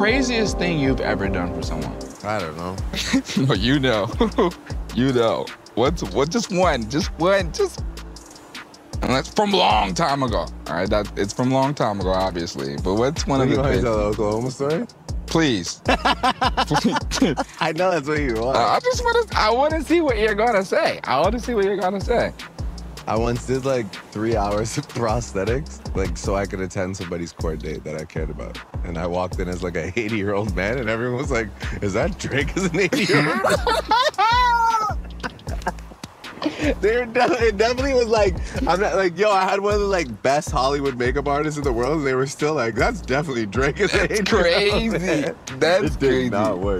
craziest thing you've ever done for someone? I don't know. no, you know. you know. What's what? Just one. Just one. Just. And that's from long time ago. All right, that it's from long time ago, obviously. But what's one of you the want to things? tell the Oklahoma story? Please. I know that's what you want. I just want to. I want to see what you're gonna say. I want to see what you're gonna say. I once did like three hours of prosthetics, like so I could attend somebody's court date that I cared about. And I walked in as like a 80 year old man, and everyone was like, "Is that Drake as an 80 year old?" they were de- it definitely was like I'm not like yo. I had one of the like best Hollywood makeup artists in the world, and they were still like, "That's definitely Drake as an 80 Crazy. That's it did crazy. not work.